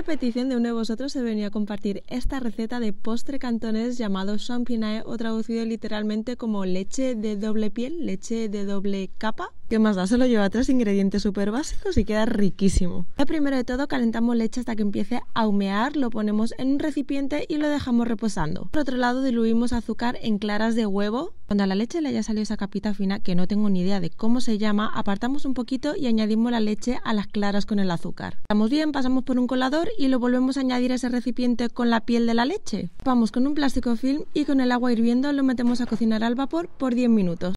a petición de uno de vosotros he venido a compartir esta receta de postre cantonés llamado champinae o traducido literalmente como leche de doble piel, leche de doble capa. ¿Qué más da? Solo lleva tres ingredientes súper básicos y queda riquísimo. Primero de todo calentamos leche hasta que empiece a humear, lo ponemos en un recipiente y lo dejamos reposando. Por otro lado diluimos azúcar en claras de huevo. Cuando a la leche le haya salido esa capita fina, que no tengo ni idea de cómo se llama, apartamos un poquito y añadimos la leche a las claras con el azúcar. Estamos bien, pasamos por un colador y lo volvemos a añadir a ese recipiente con la piel de la leche. Vamos con un plástico film y con el agua hirviendo lo metemos a cocinar al vapor por 10 minutos.